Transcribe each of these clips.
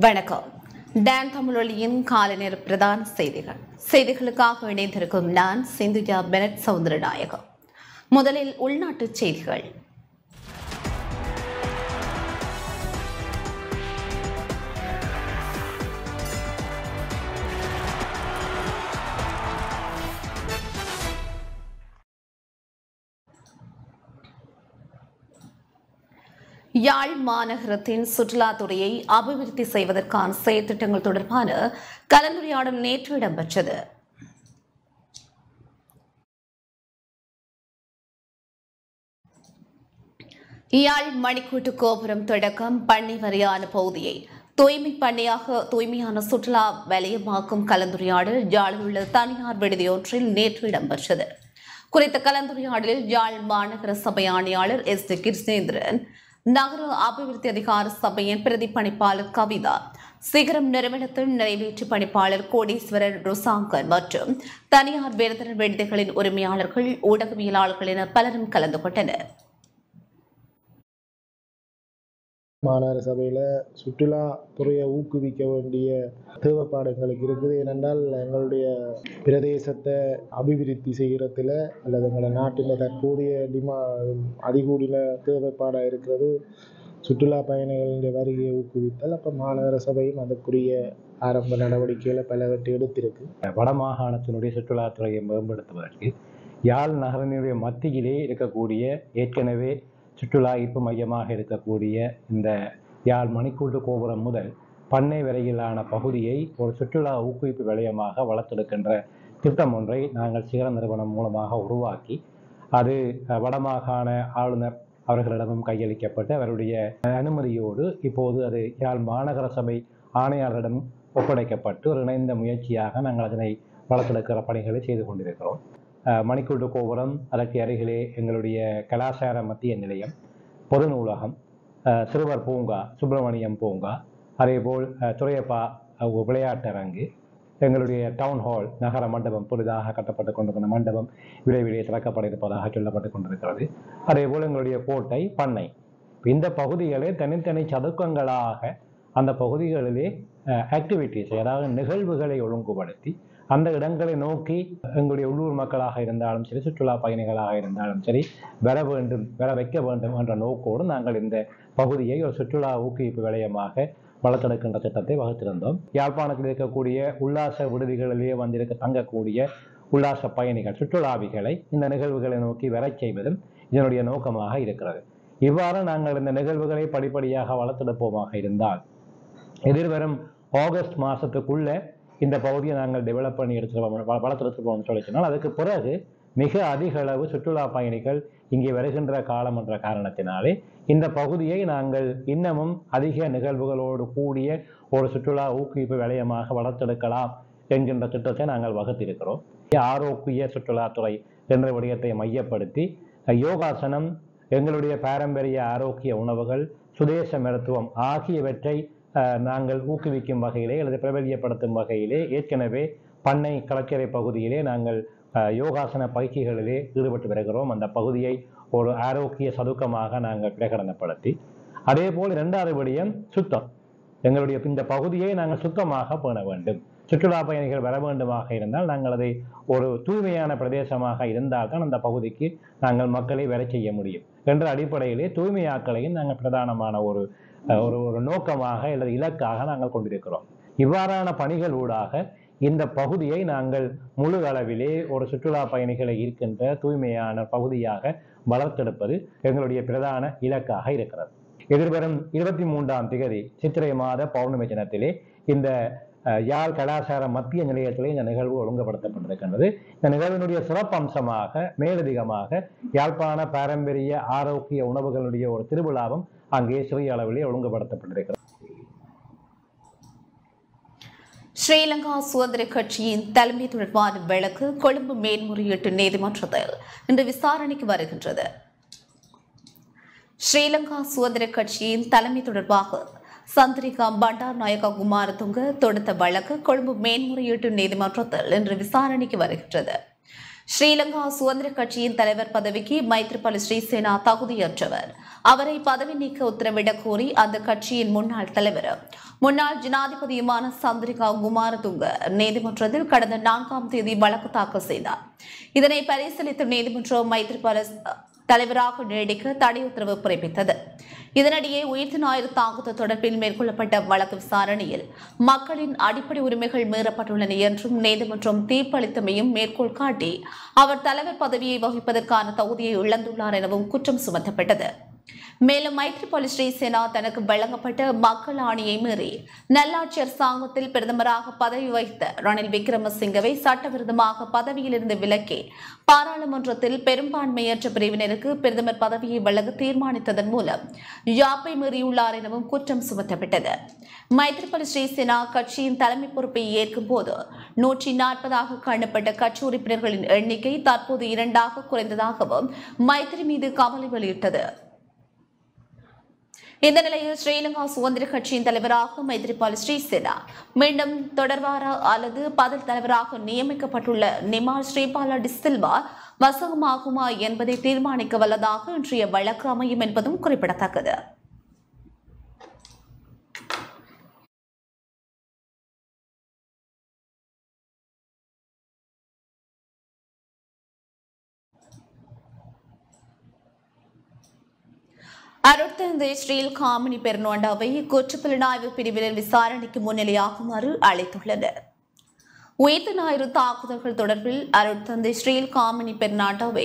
வணக்கம். டான் தமிழொலியின் காலை நேர பிரதான செய்திகள். செய்திகளுக்காக இணைந்திருக்கும் நான் சிந்துஜா பெனட் சவுந்தரநாயகம். முதலில் உள்நாட்டுச் செய்திகள். யாழ் மாநகரத்தின் சுற்றுலாத்துறையை அபிவிருத்தி செய்வதற்கான செயற்திட்டங்கள் தொடர்பான கலந்துரையாடல் நேற்று இடம்பெற்றது. யாழ் மணிக்கூட்டு கோபுரம் தொடக்கம் பண்ணை வரையான பகுதியை தூய்மை பண்ணையாக தூய்மையான சுற்றுலா வலயமாக்கும் கலந்துரையாடல் யாழில் உள்ள தனியார் விடுதியொன்றில் நேற்று இடம்பெற்றது. குறித்த கலந்துரையாடலில் யாழ் மாநகர சபை ஆணையாளர் எஸ் டி கிருஷ்ணேந்திரன் நகர அபிவிருத்தி அதிகார சபையின் பிரதிப்பணிப்பாளர் கவிதா. சிகரம் நிறுவனத்தின் நிறைவேற்று பணிப்பாளர் கோடீஸ்வரர் ருசாங்கன் மற்றும் தனியார் விருந்தினர் விடுதிகளின் உரிமையாளர்கள் ஊடகவியலாளர்கள் என பலரும் கலந்து கொண்டனர். மாநகர சபையில் சுற்றுலா துறையை ஊக்குவிக்க வேண்டிய தேவைப்பாடுகளுக்கு இருக்குது. ஏனென்றால் எங்களுடைய பிரதேசத்தை அபிவிருத்தி செய்கிறதுல அல்லது எங்களை நாட்டில் தற்போதைய டிமா அதிகூடின தேவைப்பாடாக இருக்கிறது சுற்றுலா பயணிகளின் வருகையை ஊக்குவித்தல். அப்போ மாநகர சபையும் அதற்குரிய ஆரம்ப நடவடிக்கைகளை பலவற்றை எடுத்திருக்கு. வடமாகாணத்தினுடைய சுற்றுலாத்துறையை மேம்படுத்துவதற்கு யாழ் நகரனுடைய மத்தியிலே இருக்கக்கூடிய ஏற்கனவே சுற்றுலா ஈர்ப்பு மையமாக இருக்கக்கூடிய இந்த யாழ் மணிக்கூட்டு கோபுரம் முதல் பண்ணை வரையிலான பகுதியை ஒரு சுற்றுலா ஊக்குவிப்பு வலயமாக வளர்த்தெடுக்கின்ற திட்டம் ஒன்றை நாங்கள் சிகர நிறுவனம் மூலமாக உருவாக்கி அது வடமாகாண ஆளுநர் அவர்களிடமும் கையளிக்கப்பட்டு அவருடைய அனுமதியோடு இப்போது அது யாழ் மாநகர சபை ஆணையாளரிடம் ஒப்படைக்கப்பட்டு ஒரு இணைந்த முயற்சியாக நாங்கள் அதனை வளர்த்தெடுக்கிற பணிகளை செய்து கொண்டிருக்கிறோம். மணிக்கூட்டு கோபுரம் அதற்கு அருகிலே எங்களுடைய கலாச்சார மத்திய நிலையம் பொது நூலகம் சிறுவர் பூங்கா சுப்பிரமணியம் பூங்கா அதேபோல் துறையப்பா விளையாட்டரங்கு எங்களுடைய டவுன் ஹால் நகர மண்டபம் புதிதாக கட்டப்பட்டு கொண்டிருக்கிற மண்டபம் விரைவிலே திறக்கப்பட இருப்பதாக சொல்லப்பட்டு கொண்டிருக்கிறது. அதேபோல் எங்களுடைய கோட்டை பண்ணை. இந்த பகுதிகளே தனித்தனி சதுக்கங்களாக அந்த பகுதிகளிலே ஆக்டிவிட்டீஸ் அதாவது நிகழ்வுகளை ஒழுங்குபடுத்தி அந்த இடங்களை நோக்கி எங்களுடைய உள்ளூர் மக்களாக இருந்தாலும் சரி சுற்றுலா பயணிகளாக இருந்தாலும் சரி வர வேண்டும் வர வைக்க வேண்டும் என்ற நோக்கோடு நாங்கள் இந்த பகுதியை ஒரு சுற்றுலா ஊக்குவிப்பு விளையமாக வளர்த்தெடுக்கின்ற திட்டத்தை வகுத்திருந்தோம். யாழ்ப்பாணத்தில் இருக்கக்கூடிய உல்லாச விடுதிகளிலேயே வந்திருக்க தங்கக்கூடிய உல்லாச பயணிகள் சுற்றுலாவிகளை இந்த நிகழ்வுகளை நோக்கி வரச் செய்வதும் இதனுடைய நோக்கமாக இருக்கிறது. இவ்வாறு நாங்கள் இந்த நிகழ்வுகளை படிப்படியாக வளர்த்தெடுப்போமாக இருந்தால் எதிர்வரும் ஆகஸ்ட் மாதத்துக்குள்ளே இந்த பகுதியை நாங்கள் டெவலப் பண்ணி எடுத்துருவோம் வளர்த்துருப்போம்னு சொல்லி அதுக்கு பிறகு மிக அதிக அளவு சுற்றுலா பயணிகள் இங்கே வருகின்ற காலம் என்ற காரணத்தினாலே இந்த பகுதியை நாங்கள் இன்னமும் அதிக நிகழ்வுகளோடு கூடிய ஒரு சுற்றுலா ஊக்குவிப்பு வலயமாக வளர்த்தெடுக்கலாம் என்கின்ற திட்டத்தை நாங்கள் வகுத்திருக்கிறோம். ஆரோக்கிய சுற்றுலாத்துறை என்ற விடயத்தை மையப்படுத்தி யோகாசனம் எங்களுடைய பாரம்பரிய ஆரோக்கிய உணவுகள் சுதேச மருத்துவம் ஆகியவற்றை நாங்கள் ஊக்குவிக்கும் வகையிலே அல்லது பிரபல்யப்படுத்தும் வகையிலே ஏற்கனவே பண்ணை கடற்கரை பகுதியிலே நாங்கள் அஹ், யோகாசன பயிற்சிகளிலே ஈடுபட்டு வருகிறோம். அந்த பகுதியை ஒரு ஆரோக்கிய சதுக்கமாக நாங்கள் பிரகடனப்படுத்தி அதே போல் இரண்டாவது விடயம் சுத்தம். எங்களுடைய இந்த பகுதியை நாங்கள் சுத்தமாக பேண வேண்டும். சுற்றுலா பயணிகள் வர வேண்டுமாக இருந்தால் நாங்கள் அதை ஒரு தூய்மையான பிரதேசமாக இருந்தால்தான் அந்த பகுதிக்கு நாங்கள் மக்களை வர செய்ய முடியும். என்ற அடிப்படையிலே தூய்மையாக்களையும் நாங்கள் பிரதானமான ஒரு ஒரு ஒரு நோக்கமாக அல்லது இலக்காக நாங்கள் கொண்டிருக்கிறோம். இவ்வாறான பணிகள் ஊடாக இந்த பகுதியை நாங்கள் முழு அளவிலே ஒரு சுற்றுலா பயணிகளை இருக்கின்ற தூய்மையான பகுதியாக வளர்த்தெடுப்பது எங்களுடைய பிரதான இலக்காக இருக்கிறது. எதிர்வரும் இருபத்தி மூன்றாம் திகதி சித்திரை மாத பௌர்ணமி தினத்திலே இந்த யாழ் கலாச்சார மத்திய நிலையத்திலே இந்த நிகழ்வு ஒழுங்குபடுத்தப்பட்டிருக்கின்றது. இந்த நிகழ்வினுடைய சிறப்பம்சமாக மேலதிகமாக யாழ்ப்பாண பாரம்பரிய ஆரோக்கிய உணவுகளுடைய ஒரு திருவிழாவும் அங்கே சிறிய அளவிலே ஒழுங்குபடுத்தப்பட்டிருக்கிறது. ஸ்ரீலங்கா சுதந்திர கட்சியின் தலைமை தொடர்பான வழக்கு கொழும்பு மேல்முறையீட்டு நீதிமன்றத்தில் இன்று விசாரணைக்கு வருகின்றது. ஸ்ரீலங்கா சுதந்திர கட்சியின் தலைமை தொடர்பாக சந்திரிகா பண்டார் நாயகா குமாரதுங்க தொடுத்த வழக்கு கொழும்பு மேன்முறையீட்டு நீதிமன்றத்தில் இன்று விசாரணைக்கு வருகின்றது. ஸ்ரீலங்கா சுதந்திர கட்சியின் தலைவர் பதவிக்கு மைத்ரிபால ஸ்ரீசேனா தகுதியற்றவர். அவரை பதவி நீக்க உத்தரவிடக் கோரி அந்த கட்சியின் முன்னாள் தலைவர். முன்னாள் ஜனாதிபதியுமான சந்திரிகா குமாரதுங்க நீதிமன்றத்தில் கடந்த நான்காம் தேதி வழக்கு தாக்கல் செய்தார். இதனை பரிசீலித்த நீதிமன்றம் மைத்ரிபால தலைவராக நீடிக்க தடை உத்தரவு பிறப்பித்தது. இதனிடையே உயிர்த்து ஞாயிறு தாக்குதல் தொடர்பில் மேற்கொள்ளப்பட்ட வழக்கு விசாரணையில் மக்களின் அடிப்படை உரிமைகள் மீறப்பட்டுள்ளன என்றும் நீதிமன்றம் தீர்ப்பளித்தமையும் மேற்கோள் காட்டி அவர் தலைவர் பதவியை வகிப்பதற்கான தகுதியை இழந்துள்ளார் எனவும் குற்றம் சுமத்தப்பட்டது. மேலும் மைத்ரிபால ஸ்ரீசேனா தனக்கு வழங்கப்பட்ட மக்கள் ஆணையை மீறி நல்லாட்சி அரசாங்கத்தில் பிரதமராக பதவி வகித்த ரணில் விக்ரமசிங்கவை சட்டவிரோதமாக பதவியிலிருந்து விலக்கி பாராளுமன்றத்தில் பெரும்பான்மையற்ற பிரிவினருக்கு பிரதமர் பதவியை வழங்க தீர்மானித்ததன் மூலம் யாப்பை மீறியுள்ளார் எனவும் குற்றம் சுமத்தப்பட்டது. மைத்ரிபால ஸ்ரீசேனா கட்சியின் தலைமை பொறுப்பை ஏற்கும் போது நூற்றி நாற்பதாக காணப்பட்ட கட்சி உறுப்பினர்களின் எண்ணிக்கை தற்போது இரண்டாக குறைந்ததாகவும் மைத்ரி மீது கவலை வெளியிட்டது. இந்த நிலையில் ஸ்ரீலங்கா சுதந்திர கட்சியின் தலைவராக மைத்ரிபால் ஸ்ரீசேனா மீண்டும் தொடர்வாரா அல்லது பதில் தலைவராக நியமிக்கப்பட்டுள்ள நிமால் ஸ்ரீபாலா டிசில்வா வசகமாகுமா என்பதை தீர்மானிக்க வல்லதாக இன்றைய வழக்கு அமையும் என்பதும் குறிப்பிடத்தக்கது. அருட்தந்தை ஸ்ரீல் காமினி பெர்னோண்டாவை குற்றப்புலனாய்வு பிரிவினர் விசாரணைக்கு முன்னிலையாகுமாறு அழைத்துள்ளனர். உயிர்த்த ஞாயிறு தாக்குதல்கள் தொடர்பில் அருட்தந்தை ஸ்ரீல் காமினி பெர்னாட்டோவை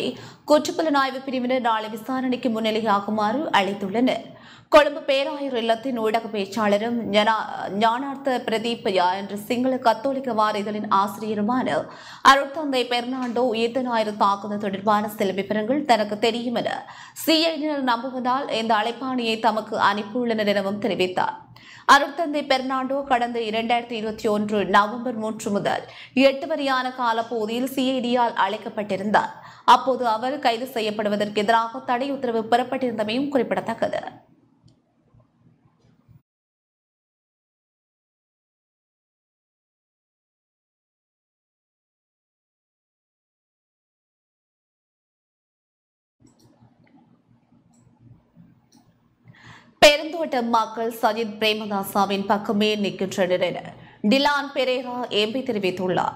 குற்றப்புலனாய்வு பிரிவினர் நாளை விசாரணைக்கு முன்னிலையாகுமாறு அழைத்துள்ளனர். கொழும்பு பேராயர் இல்லத்தின் ஊடக பேச்சாளரும் ஞானார்த்த பிரதீபயா என்ற சிங்கள கத்தோலிக்க வார இதழின் ஆசிரியருமான அருட்தந்தை பெர்னாண்டோ உயிர்த்த ஞாயிறு தாக்குதல் தொடர்பான சில விவரங்கள் தனக்கு தெரியும் என சிஐடியினர் நம்புவதால் இந்த அழைப்பாணியை தமக்கு அனுப்பியுள்ளனர் எனவும் தெரிவித்தார். அருட்தந்தை பெர்னாண்டோ கடந்த இரண்டாயிரத்தி இருபத்தி ஒன்று நவம்பர் மூன்று முதல் எட்டு வரியான காலப்பகுதியில் சிஐடியால் அழைக்கப்பட்டிருந்தார். அப்போது அவர் கைது செய்யப்படுவதற்கு எதிராக தடை உத்தரவு பெறப்பட்டிருந்தமையும் குறிப்பிடத்தக்கது. பெருந்தோட்ட மக்கள் சஜித் பிரேமதாசாவின் பக்கமே நிற்கின்றனர் என டிலான் பெரேரா எம்பி தெரிவித்துள்ளார்.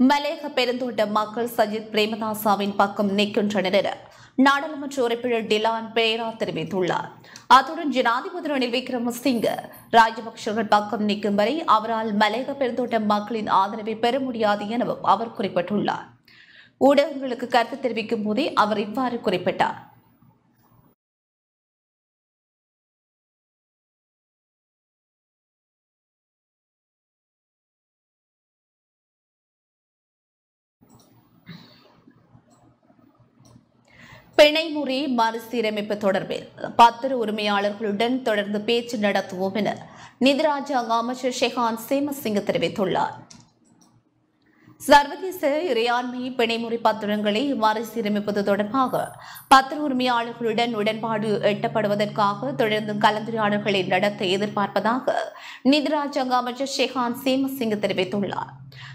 மலேக பெருந்தோட்ட மக்கள் சஜித் பிரேமதாசாவின் பக்கம் நிற்கின்றனர் என நாடாளுமன்ற உறுப்பினர் டிலான் பெரேரா தெரிவித்துள்ளார். அத்துடன் ஜனாதிபதி ரணில் விக்ரமசிங்க ராஜபக்சர்கள் பக்கம் நிற்கும் வரை அவரால் மலேக பெருந்தோட்ட மக்களின் ஆதரவை பெற முடியாது எனவும் அவர் குறிப்பிட்டுள்ளார். ஊடகங்களுக்கு கருத்து தெரிவிக்கும் போதே அவர் இவ்வாறு குறிப்பிட்டார். பிணைமுறை மறுசீரமைப்பு தொடர்பில் பத்திர உரிமையாளர்களுடன் தொடர்ந்து பேச்சு நடத்துவோம் என நிதிராஜாங்க அமைச்சர் ஷெஹான் சேமசிங்க தெரிவித்துள்ளார். சர்வதேச இறையாண்மை பிணைமுறை பத்திரங்களை மறுசீரமைப்பது தொடர்பாக பத்திர உரிமையாளர்களுடன் உடன்பாடு எட்டப்படுவதற்காக தொடர்ந்து கலந்துரையாடல்களை நடத்த எதிர்பார்ப்பதாக நிதிராஜாங்க அமைச்சர் ஷெஹான் சேமசிங்க தெரிவித்துள்ளார்.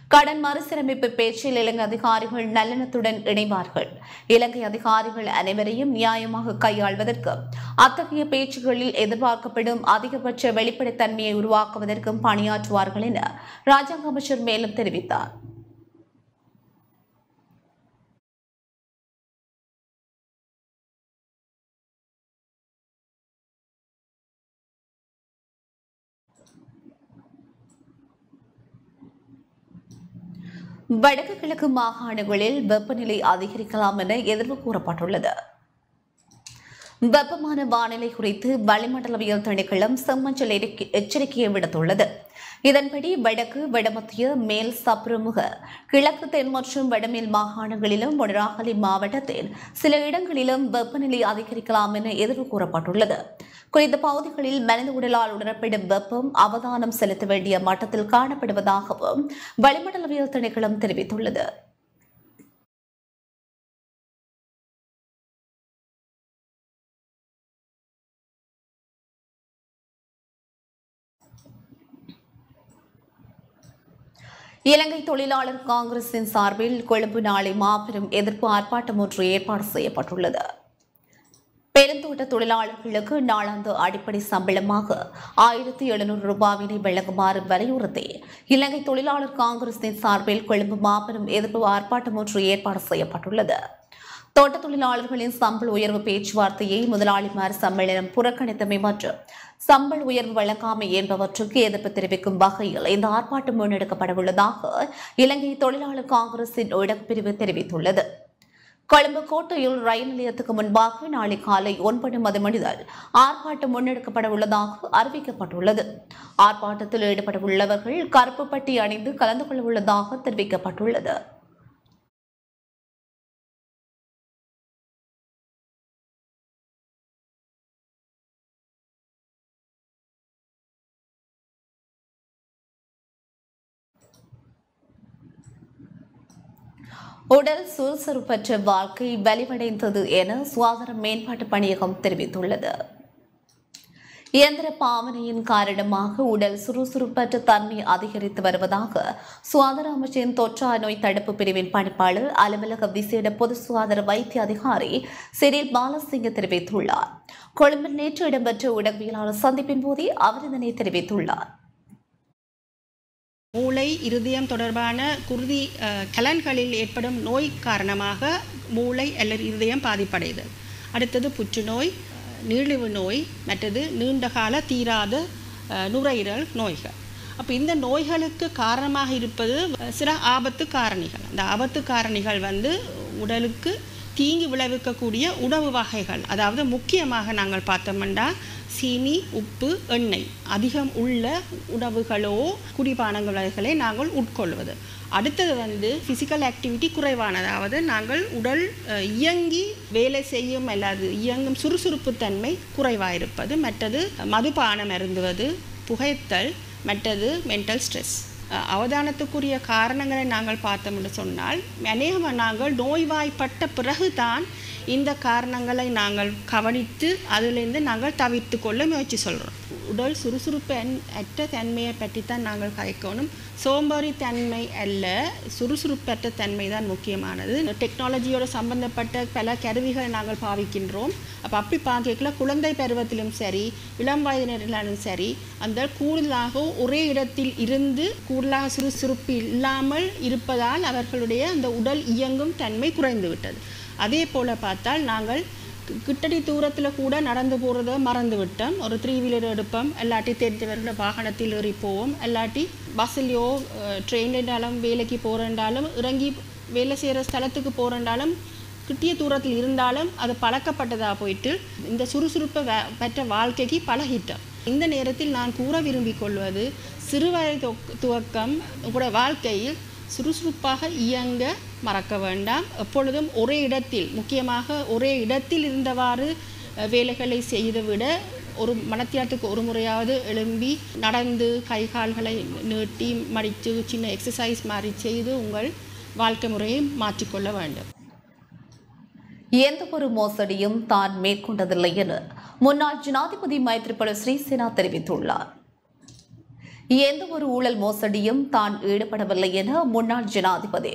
கடன் மறுசீரமைப்பு பேச்சில் இலங்கை அதிகாரிகள் நல்லெண்ணத்துடன் இணைவார்கள். இலங்கை அதிகாரிகள் அனைவரையும் நியாயமாக கையாள்வதற்கும் அத்தகைய பேச்சுகளில் எதிர்பார்க்கப்படும் அதிகபட்ச வெளிப்படைத்தன்மையை உருவாக்குவதற்கும் பணியாற்றுவார்கள் என ராஜாங்க அமைச்சர் மேலும் தெரிவித்தார். வடக்கு கிழக்கு மாகாணங்களில் வெப்பநிலை அதிகரிக்கலாம் என எதிர்வு கூறப்பட்டுள்ளது. வெப்பமான வானிலை குறித்து வளிமண்டலவியல் திணைக்களம் செம்மஞ்சல் எச்சரிக்கையை விடுத்துள்ளது. இதன்படி வடக்கு வடமத்திய மேல் சப்ரமுக கிழக்கு தென் மற்றும் வடமேல் மாகாணங்களிலும் வடராகலி மாவட்டத்தில் சில இடங்களிலும் வெப்பநிலை அதிகரிக்கலாம் என எதிர்வு கூறப்பட்டுள்ளது. குறித்த பகுதிகளில் மனித உடலால் உணரப்படும் வெப்பம் அவதானம் செலுத்த வேண்டிய மட்டத்தில் காணப்படுவதாகவும் வளிமண்டலவியல் திணைக்களம் தெரிவித்துள்ளது. இலங்கை தொழிலாளர் காங்கிரசின் சார்பில் கொழும்பு நாளை மாபெரும் எதிர்ப்பு ஆர்ப்பாட்டம் ஒன்று ஏற்பாடு செய்யப்பட்டுள்ளது. பெருந்தோட்ட தொழிலாளர்களுக்கு நாளாந்து அடிப்படை சம்பளமாக ஆயிரத்தி எழுநூறு ரூபாவினை வழங்குமாறு வலியுறுத்தி இலங்கை தொழிலாளர் காங்கிரசின் சார்பில் கொழும்பு மாபெரும் எதிர்ப்பு ஆர்ப்பாட்டம் ஒன்று ஏற்பாடு செய்யப்பட்டுள்ளது. தோட்ட தொழிலாளர்களின் சம்பள உயர்வு பேச்சுவார்த்தையை முதலாளிமார் சம்மேளனம் புறக்கணித்தமை மற்றும் சம்பள உயர்வு வழங்காமை என்பவற்றுக்கு எதிர்ப்பு தெரிவிக்கும் வகையில் இந்த ஆர்ப்பாட்டம் முன்னெடுக்கப்படவுள்ளதாக இலங்கை தொழிலாளர் காங்கிரசின் இடப்பிரிவு தெரிவித்துள்ளது. கொழும்பு கோட்டையில் ரயில் நிலையத்துக்கு முன்பாக நாளை காலை ஒன்பது மணி முதல் ஆர்ப்பாட்டம் முன்னெடுக்கப்பட உள்ளதாக அறிவிக்கப்பட்டுள்ளது. ஆர்ப்பாட்டத்தில் ஈடுபட உள்ளவர்கள் கருப்பு பட்டி அணிந்து கலந்து கொள்ள உள்ளதாக தெரிவிக்கப்பட்டுள்ளது. உடல் சுறுசுறுப்பற்ற வாழ்க்கை வலிவடைந்தது என சுகாதார மேம்பாட்டு பணியகம் தெரிவித்துள்ளது. இயந்திர பாவனையின் காரணமாக உடல் சுறுசுறுப்பற்ற தன்மை அதிகரித்து வருவதாக சுகாதார அமைச்சின் தொற்றா நோய் தடுப்பு பிரிவின் பணிப்பாளர் அலுவலக விசேட பொது சுகாதார வைத்திய அதிகாரி சிறில் பாலசிங்க தெரிவித்துள்ளார். கொழும்பில் நேற்று இடம்பெற்ற உடற்பியலாளர் சந்திப்பின் போதே அவர் இதனை தெரிவித்துள்ளார். மூளை இருதயம் தொடர்பான குருதி கலன்களில் ஏற்படும் நோய் காரணமாக மூளை அல்லது இருதயம் பாதிப்படையுது. அடுத்தது புற்றுநோய் நீழிவு நோய் மற்றது நீண்டகால தீராத நுரையீரல் நோய்கள். அப்போ இந்த நோய்களுக்கு காரணமாக இருப்பது சில ஆபத்து காரணிகள். அந்த ஆபத்து காரணிகள் வந்து உடலுக்கு தீங்கு விளைவிக்கக்கூடிய உணவு வகைகள். அதாவது முக்கியமாக நாங்கள் பார்த்தோம்னா சீனி உப்பு எண்ணெய். அதிகம் உள்ள உணவுகளோ குடிபானங்களை நாங்கள் உட்கொள்வது. அடுத்தது வந்து ஃபிசிக்கல் ஆக்டிவிட்டி குறைவான. அதாவது நாங்கள் உடல் இயங்கி வேலை செய்யும் அல்லது இயங்கும் சுறுசுறுப்பு தன்மை குறைவாக இருப்பது மற்றது மதுபானம் அருந்துவது புகைத்தல். மற்றது மென்டல் ஸ்ட்ரெஸ் அவதானத்துக்குரிய காரணங்களை நாங்கள் பார்த்தோம்னு சொன்னால் அநேகமாக நாங்கள் நோய்வாய்ப்பட்ட பிறகுதான் இந்த காரணங்களை நாங்கள் கவனித்து அதிலிருந்து நாங்கள் தவிர்த்து கொள்ள முயற்சி சொல்கிறோம் உடல் சுறுசுறுப்பு அற்ற தன்மையை பற்றி தான் நாங்கள் கதைக்கணும். சோம்பேறி தன்மை அல்ல சுறுசுறுப்பற்ற தன்மை தான் முக்கியமானது. டெக்னாலஜியோட சம்பந்தப்பட்ட பல கருவிகளை நாங்கள் பாவிக்கின்றோம். அப்போ அப்படி பார்க்கல குழந்தை பருவத்திலும் சரி இளம் வயதினரிலும் சரி அந்த கூடுதலாக ஒரே இடத்தில் இருந்து கூடுதலாக சுறுசுறுப்பு இல்லாமல் இருப்பதால் அவர்களுடைய அந்த உடல் இயங்கும் தன்மை குறைந்து விட்டது அதே போல் பார்த்தால் நாங்கள் கிட்டடி தூரத்தில் கூட நடந்து போகிறத மறந்து விட்டோம் ஒரு த்ரீ வீலர் எடுப்போம் எல்லாட்டி தெரிஞ்சவர்கள வாகனத்தில் ஏறி போவோம். எல்லாட்டி பஸ்ஸிலையோ ட்ரெயின்லேண்டாலும் வேலைக்கு போகிறேன்டாலும் இறங்கி வேலை செய்கிற ஸ்தலத்துக்கு போகிறேன்டாலும் கிட்டிய தூரத்தில் இருந்தாலும் அது பழக்கப்பட்டதாக போயிட்டு இந்த சுறுசுறுப்பை வே- பெற்ற வாழ்க்கைக்கு பழகிட்டோம் இந்த நேரத்தில் நான் கூற விரும்பிக் கொள்வது சிறுவயது துவக்கம் கூட வாழ்க்கையில் சுறுசுறுப்பாக இயங்க மறக்க வேண்டாம். எப்பொழுதும் ஒரே இடத்தில் முக்கியமாக ஒரே இடத்தில் இருந்தவாறு வேலைகளை செய்துவிட ஒரு மனத்தியாட்டுக்கு ஒரு முறையாவது எழும்பி நடந்து கை கால்களை நீட்டி மடித்து சின்ன எக்ஸசைஸ் மாதிரி செய்து உங்கள் வாழ்க்கை முறையை மாற்றிக்கொள்ள வேண்டும். எந்த ஒரு மோசடியும் தான் மேற்கொண்டதில்லை என முன்னாள் ஜனாதிபதி மைத்ரிபால ஸ்ரீசேனா தெரிவித்துள்ளார். எந்த ஒரு ஊழல் மோசடியும் தான் ஈடுபடவில்லை என முன்னாள் ஜனாதிபதி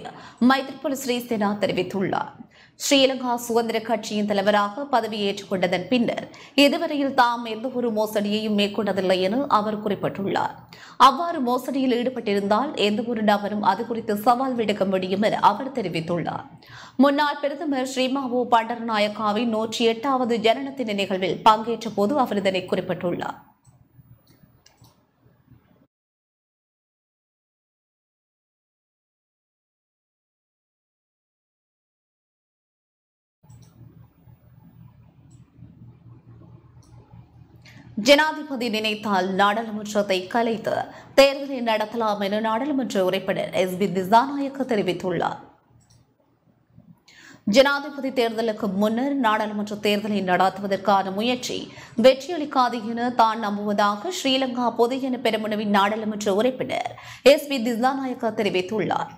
மைத்ரிபால ஸ்ரீசேனா தெரிவித்துள்ளார். ஸ்ரீலங்கா சுதந்திர கட்சியின் தலைவராக பதவியேற்றுக் கொண்டதன் பின்னர் இதுவரையில் தாம் எந்த ஒரு மோசடியையும் மேற்கொண்டதில்லை என அவர் குறிப்பிட்டுள்ளார். அவ்வாறு மோசடியில் ஈடுபட்டிருந்தால் எந்த ஒரு நபரும் அது குறித்து சவால் விடுக்க முடியும் என அவர் தெரிவித்துள்ளார். முன்னாள் பிரதமர் ஸ்ரீமாவோ பண்டரநாயக்காவின் நூற்றி எட்டாவது ஜனனத்தின நிகழ்வில் பங்கேற்ற போது அவர் இதனை குறிப்பிட்டுள்ளார். ஜனாதிபதி நினைத்தால் நாடாளுமன்றத்தை கலைத்து தேர்தலை நடத்தலாம் என நாடாளுமன்ற உறுப்பினர் எஸ் பி திசாநாயக்க தெரிவித்துள்ளார். ஜனாதிபதி தேர்தலுக்கு முன்னர் நாடாளுமன்ற தேர்தலை நடத்துவதற்கான முயற்சி வெற்றியளிக்காது என தான் நம்புவதாக ஸ்ரீலங்கா பொதுஜன பெருமனவின் நாடாளுமன்ற உறுப்பினர் எஸ் பி திசாநாயக்க தெரிவித்துள்ளார்.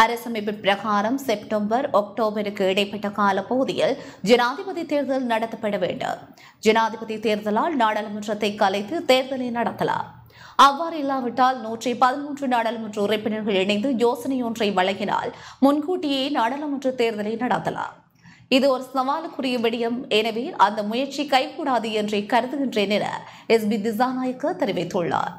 அரசமைப்பு பிரகாரம் செப்டம்பர் அக்டோபருக்கு இடைப்பட்ட காலப்பகுதியில் ஜனாதிபதி தேர்தல் நடத்தப்பட வேண்டும். ஜனாதிபதி தேர்தலால் நாடாளுமன்றத்தை கலைத்து தேர்தலை நடத்தலாம். அவ்வாறு இல்லாவிட்டால் நூற்றி பதிமூன்று நாடாளுமன்ற உறுப்பினர்கள் இணைந்து யோசனை ஒன்றை வழங்கினால் முன்கூட்டியே நாடாளுமன்ற தேர்தலை நடத்தலாம். இது ஒரு சவாலுக்குரிய விடயம். எனவே அந்த முயற்சி கைகூடாது என்றே கருதுகின்றேன் என எஸ் பி திசாநாயக்க தெரிவித்துள்ளார்.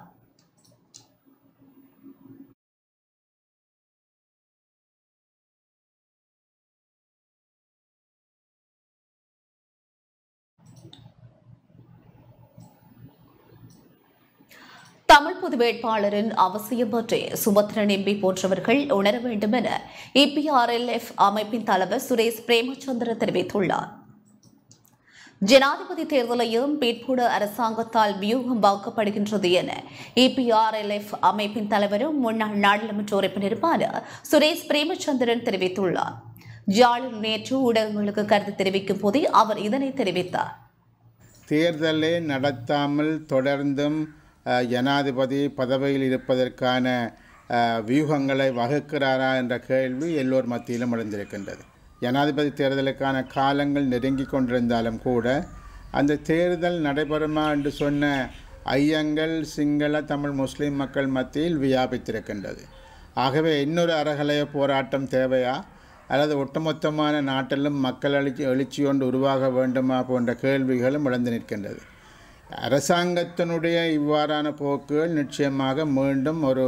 தமிழ் பொது வேட்பாளரின் அவசியம் பற்றி சுபத்ரன் எம்பி போன்றவர்கள் உணர வேண்டும் என இபிஆர்எல்எஃப் அமைப்பின் தலைவர் சுரேஷ் பிரேமச்சந்திர தெரிவித்துள்ளார். ஜனாதிபதி தேர்தலையும் பிற்போடு அரசாங்கத்தால் வியூகம் பாக்கப்படுகின்றது என இபிஆர்எல்எஃப் அமைப்பின் தலைவரும் முன்னாள் நாடாளுமன்ற உறுப்பினருமான சுரேஷ் பிரேமச்சந்திரன் தெரிவித்துள்ளார். ஜாலில் நேற்று ஊடகங்களுக்கு கருத்து தெரிவிக்கும் போதே அவர் இதனை தெரிவித்தார். தேர்தலை நடத்தாமல் தொடர்ந்தும் ஜனாதிபதி பதவியில் இருப்பதற்கான வியூகங்களை வகுக்கிறாரா என்ற கேள்வி எல்லோர் மத்தியிலும் எழுந்திருக்கின்றது. ஜனாதிபதி தேர்தலுக்கான காலங்கள் நெருங்கி கொண்டிருந்தாலும் கூட அந்த தேர்தல் நடைபெறுமா என்று சொன்ன ஐயங்கள் சிங்கள தமிழ் முஸ்லீம் மக்கள் மத்தியில் வியாபித்திருக்கின்றது. ஆகவே இன்னொரு அறகலைய போராட்டம் தேவையா? அல்லது ஒட்டுமொத்தமான நாட்டிலும் மக்கள் எழுச்சி எழுச்சி ஒன்று உருவாக வேண்டுமா போன்ற கேள்விகளும் எழுந்து நிற்கின்றது. அரசாங்கத்தினுடைய இவ்வாறான போக்குகள் நிச்சயமாக மீண்டும் ஒரு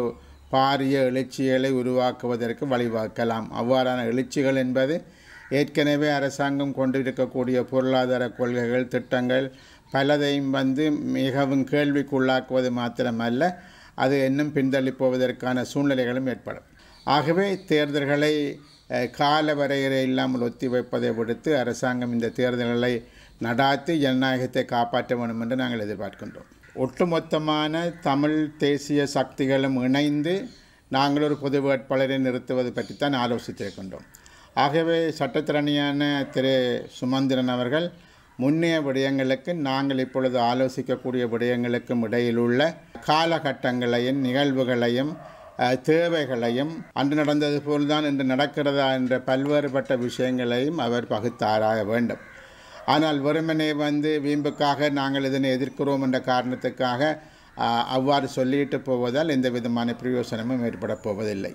பாரிய எழுச்சிகளை உருவாக்குவதற்கு வழிவகுக்கலாம். அவ்வாறான எழுச்சிகள் என்பது ஏற்கனவே அரசாங்கம் கொண்டிருக்கக்கூடிய பொருளாதார கொள்கைகள் திட்டங்கள் பலதையும் வந்து மிகவும் கேள்விக்குள்ளாக்குவது மாத்திரமல்ல அது இன்னும் பின்தள்ளி போவதற்கான சூழ்நிலைகளும் ஏற்படும். ஆகவே தேர்தல்களை கால வரையறை இல்லாமல் ஒத்திவைப்பதை விடுத்து அரசாங்கம் இந்த தேர்தல்களை நடாத்தி ஜனநாயகத்தை காப்பாற்ற வேண்டும் என்று நாங்கள் எதிர்பார்க்கின்றோம். ஒட்டுமொத்தமான தமிழ் தேசிய சக்திகளும் இணைந்து நாங்கள் ஒரு பொது வேட்பாளரை நிறுத்துவது பற்றித்தான் ஆலோசித்திருக்கின்றோம். ஆகவே சட்டத்திறனியான திரு. சுமந்திரன் அவர்கள் முன்னைய விடயங்களுக்கு நாங்கள் இப்பொழுது ஆலோசிக்கக்கூடிய விடயங்களுக்கும் இடையிலுள்ள காலகட்டங்களையும் நிகழ்வுகளையும் தேவைகளையும் அன்று நடந்தது போல்தான் இன்று நடக்கிறதா என்ற பல்வேறுபட்ட விஷயங்களையும் அவர் பகுத்தாராய வேண்டும். ஆனால் வெறுமனே வந்து வீம்புக்காக நாங்கள் இதனை எதிர்க்கிறோம் என்ற காரணத்துக்காக அவ்வாறு சொல்லிட்டு போவதால் எந்த விதமான பிரயோசனமும் ஏற்படப் போவதில்லை.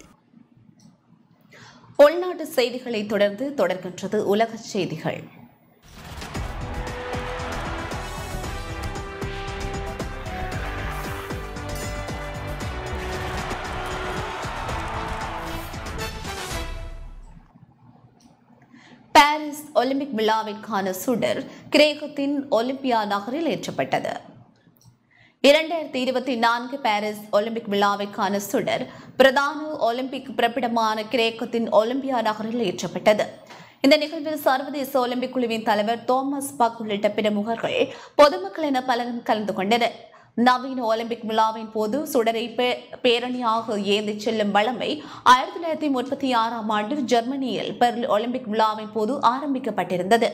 உள்நாட்டு செய்திகளை தொடர்ந்து தொடர்கின்றது உலக செய்திகள். ஒலிம்பிக் விழாவிற்கான சுடர் கிரேக்கத்தின் ஒலிம்பியா நகரில் ஏற்றப்பட்டது. இரண்டாயிரத்தி இருபத்தி நான்கு பாரிஸ் ஒலிம்பிக் விழாவிற்கான சுடர் பிரதான ஒலிம்பிக் பிறப்பிடமான கிரேக்கத்தின் ஒலிம்பியா நகரில் ஏற்றப்பட்டது. இந்த நிகழ்வில் சர்வதேச ஒலிம்பிக் குழுவின் தலைவர் தோமஸ் பக் உள்ளிட்ட பிரமுகர்கள் பொதுமக்கள் என பலரும் கலந்து கொண்டனர். நவீன ஒலிம்பிக் விழாவின் போது சுடரை பே- பேரணியாக ஏந்திச் செல்லும் வழமை ஆயிரத்தி தொள்ளாயிரத்தி முப்பத்தி ஆறாம் ஆண்டு ஜெர்மனியில் பெர்ல் ஒலிம்பிக் விழாவின் போது ஆரம்பிக்கப்பட்டிருந்தது.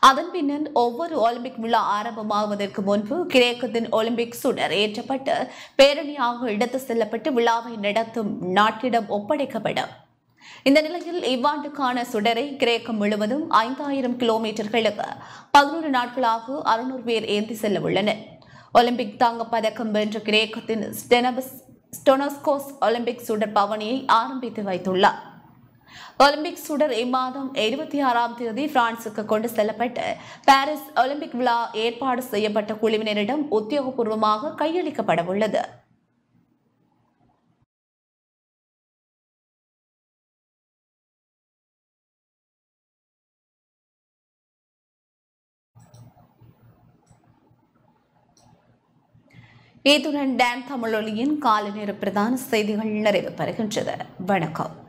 அதன் பின்னர் ஒவ்வொரு ஒலிம்பிக் விழா ஆரம்பமாவதற்கு முன்பு கிரேக்கத்தின் ஒலிம்பிக் சுடர் ஏற்றப்பட்டு பேரணியாக எடுத்து செல்லப்பட்டு விழாவை நடத்தும் நாட்டிடம் ஒப்படைக்கப்படும். இந்த நிலையில் இவ்வாண்டுக்கான சுடரை கிரேக்கம் முழுவதும் ஐந்தாயிரம் கிலோமீட்டர்களுக்கு பதினோரு நாட்களாக அறுநூறு பேர் ஏந்தி செல்ல உள்ளனர் ஒலிம்பிக் தங்க பதக்கம் வென்ற கிரேக்கத்தின் ஸ்டெனபஸ் ஸ்டொனஸ்கோஸ் ஒலிம்பிக் சுடர் பவனியை ஆரம்பித்து வைத்துள்ளார். ஒலிம்பிக் சுடர் இம்மாதம் இருபத்தி ஆறாம் தேதி பிரான்சுக்கு கொண்டு செல்லப்பட்டு பாரிஸ் ஒலிம்பிக் விழா ஏற்பாடு செய்யப்பட்ட குழுவினரிடம் உத்தியோகபூர்வமாக கையளிக்கப்பட இத்துடன் டேன் தமிழொலியின் காலை நேர பிரதான செய்திகள் நிறைவு பெறுகின்றது. வணக்கம்.